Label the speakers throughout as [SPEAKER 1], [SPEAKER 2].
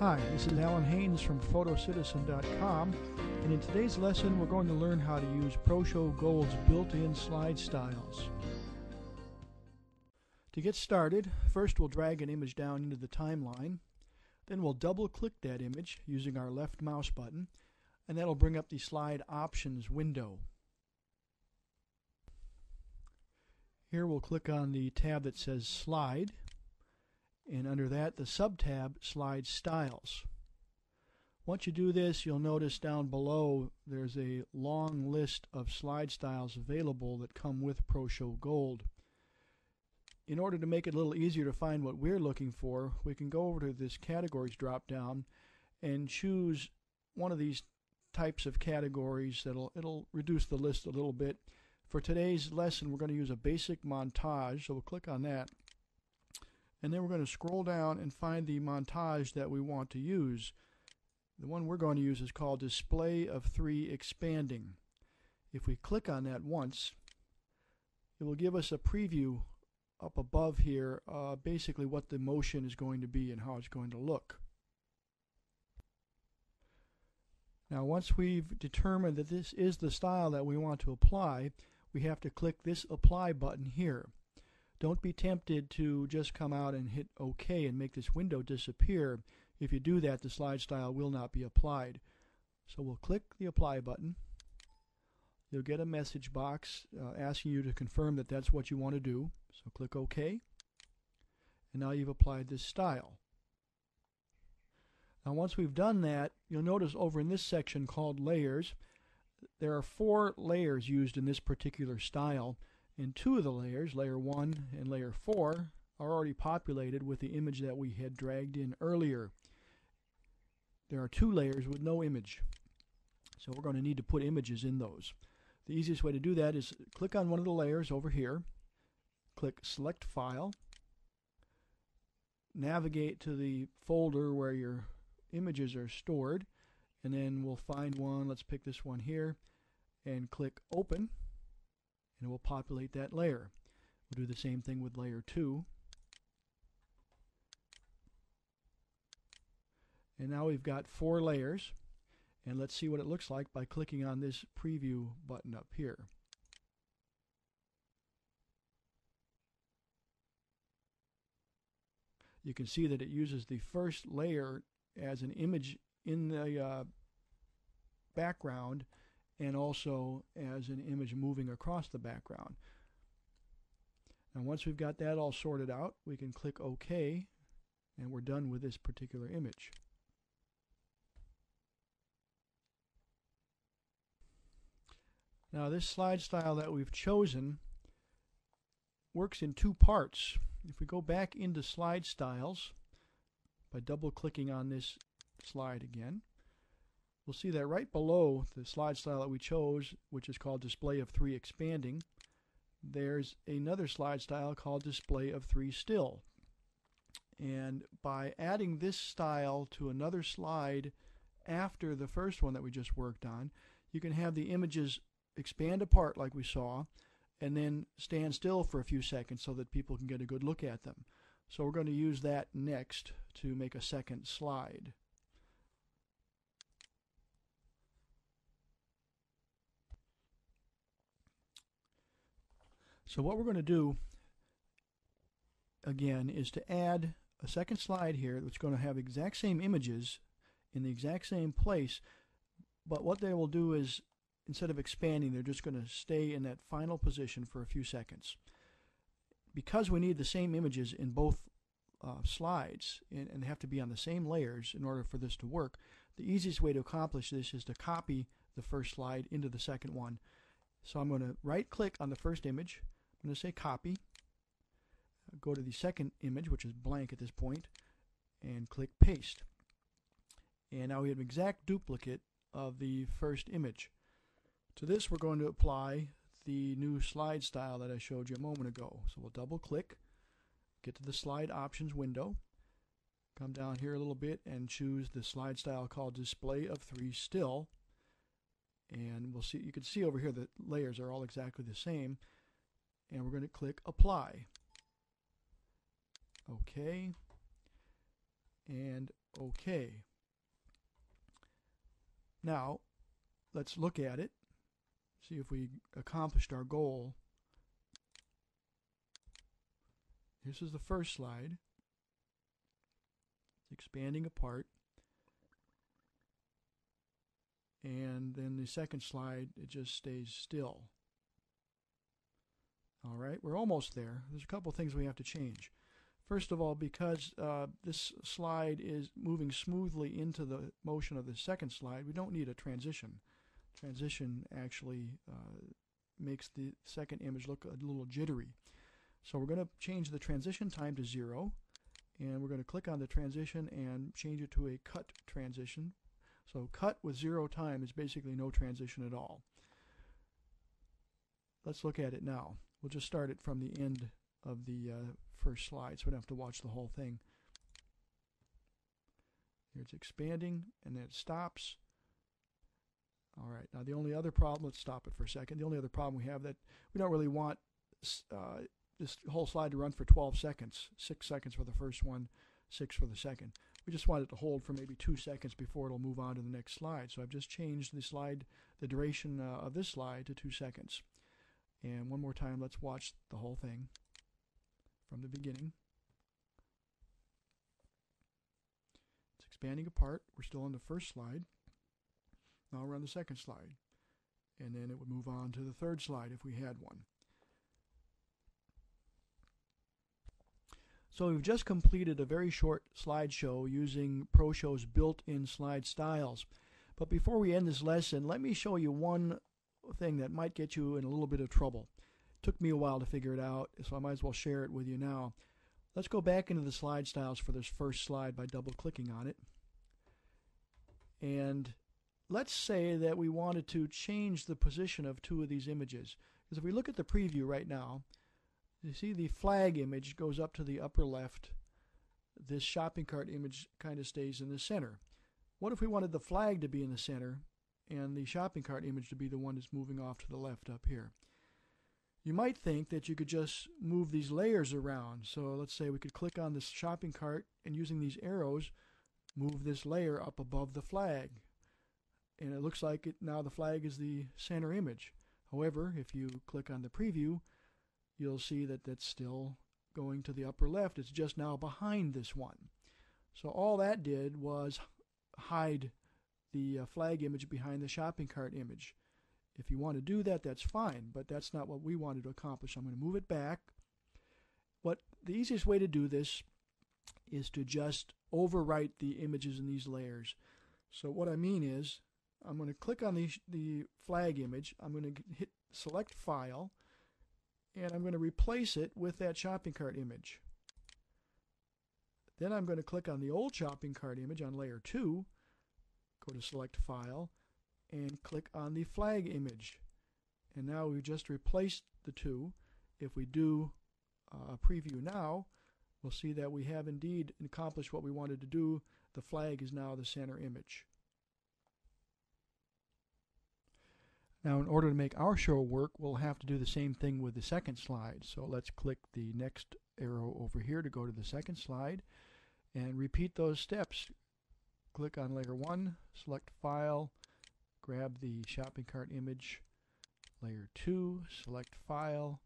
[SPEAKER 1] Hi, this is Alan Haynes from photocitizen.com and in today's lesson we're going to learn how to use ProShow Gold's built-in slide styles. To get started, first we'll drag an image down into the timeline, then we'll double click that image using our left mouse button and that'll bring up the slide options window. Here we'll click on the tab that says slide and under that the sub-tab slide styles. Once you do this you'll notice down below there's a long list of slide styles available that come with ProShow Gold. In order to make it a little easier to find what we're looking for we can go over to this categories drop down and choose one of these types of categories that'll it'll reduce the list a little bit. For today's lesson we're going to use a basic montage so we'll click on that and then we're going to scroll down and find the montage that we want to use. The one we're going to use is called Display of 3 Expanding. If we click on that once, it will give us a preview up above here, uh, basically what the motion is going to be and how it's going to look. Now once we've determined that this is the style that we want to apply, we have to click this apply button here. Don't be tempted to just come out and hit OK and make this window disappear. If you do that, the slide style will not be applied. So we'll click the Apply button. You'll get a message box uh, asking you to confirm that that's what you want to do. So click OK. And now you've applied this style. Now once we've done that, you'll notice over in this section called Layers, there are four layers used in this particular style. And two of the layers, layer 1 and layer 4, are already populated with the image that we had dragged in earlier. There are two layers with no image. So we're going to need to put images in those. The easiest way to do that is click on one of the layers over here, click Select File, navigate to the folder where your images are stored, and then we'll find one, let's pick this one here, and click Open and it will populate that layer. We'll do the same thing with layer 2. And now we've got four layers. And let's see what it looks like by clicking on this preview button up here. You can see that it uses the first layer as an image in the uh, background and also as an image moving across the background. Now once we've got that all sorted out, we can click OK and we're done with this particular image. Now this slide style that we've chosen works in two parts. If we go back into slide styles by double clicking on this slide again, we'll see that right below the slide style that we chose, which is called Display of 3 Expanding, there's another slide style called Display of 3 Still. And by adding this style to another slide after the first one that we just worked on, you can have the images expand apart like we saw, and then stand still for a few seconds so that people can get a good look at them. So we're going to use that next to make a second slide. So what we're going to do again is to add a second slide here that's going to have exact same images in the exact same place but what they will do is instead of expanding they're just going to stay in that final position for a few seconds. Because we need the same images in both uh, slides and, and have to be on the same layers in order for this to work the easiest way to accomplish this is to copy the first slide into the second one. So I'm going to right click on the first image I'm going to say copy. Go to the second image, which is blank at this point, and click paste. And now we have an exact duplicate of the first image. To this we're going to apply the new slide style that I showed you a moment ago. So we'll double click, get to the slide options window, come down here a little bit and choose the slide style called display of three still and we'll see you can see over here that layers are all exactly the same and we're going to click apply. Okay. And OK. Now, let's look at it, see if we accomplished our goal. This is the first slide. It's expanding apart. And then the second slide, it just stays still. All right, we're almost there. There's a couple things we have to change. First of all, because uh, this slide is moving smoothly into the motion of the second slide, we don't need a transition. Transition actually uh, makes the second image look a little jittery. So we're going to change the transition time to zero, and we're going to click on the transition and change it to a cut transition. So cut with zero time is basically no transition at all. Let's look at it now. We'll just start it from the end of the uh, first slide, so we don't have to watch the whole thing. Here it's expanding, and then it stops. All right, now the only other problem, let's stop it for a second. The only other problem we have that we don't really want uh, this whole slide to run for 12 seconds, six seconds for the first one, six for the second. We just want it to hold for maybe two seconds before it'll move on to the next slide. So I've just changed the slide, the duration uh, of this slide to two seconds. And one more time, let's watch the whole thing from the beginning. It's expanding apart. We're still on the first slide. Now we're on the second slide. And then it would move on to the third slide if we had one. So we've just completed a very short slideshow using ProShow's built-in slide styles. But before we end this lesson, let me show you one thing that might get you in a little bit of trouble. It took me a while to figure it out, so I might as well share it with you now. Let's go back into the slide styles for this first slide by double clicking on it. And let's say that we wanted to change the position of two of these images. Because if we look at the preview right now, you see the flag image goes up to the upper left. This shopping cart image kind of stays in the center. What if we wanted the flag to be in the center and the shopping cart image to be the one that's moving off to the left up here? You might think that you could just move these layers around. So let's say we could click on this shopping cart and using these arrows move this layer up above the flag. And it looks like it now the flag is the center image. However, if you click on the preview, you'll see that that's still going to the upper left. It's just now behind this one. So all that did was hide the uh, flag image behind the shopping cart image. If you want to do that, that's fine, but that's not what we wanted to accomplish. I'm going to move it back. What the easiest way to do this is to just overwrite the images in these layers. So what I mean is, I'm going to click on the, the flag image. I'm going to hit select file and I'm going to replace it with that shopping cart image. Then I'm going to click on the old shopping cart image on layer 2, go to select file, and click on the flag image. And now we've just replaced the two. If we do uh, a preview now, we'll see that we have indeed accomplished what we wanted to do. The flag is now the center image. Now in order to make our show work, we'll have to do the same thing with the second slide. So let's click the next arrow over here to go to the second slide and repeat those steps. Click on layer 1, select File, grab the shopping cart image, layer 2, select File,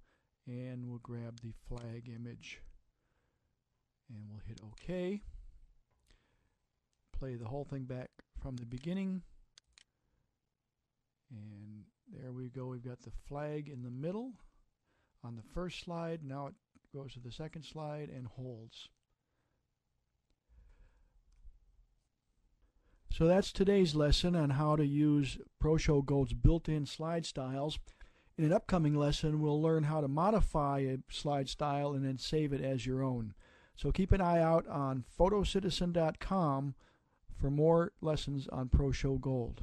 [SPEAKER 1] and we'll grab the flag image and we'll hit OK. Play the whole thing back from the beginning and there we go. We've got the flag in the middle on the first slide. Now it goes to the second slide and holds. So that's today's lesson on how to use ProShow Gold's built-in slide styles. In an upcoming lesson, we'll learn how to modify a slide style and then save it as your own. So keep an eye out on photocitizen.com for more lessons on ProShow Gold.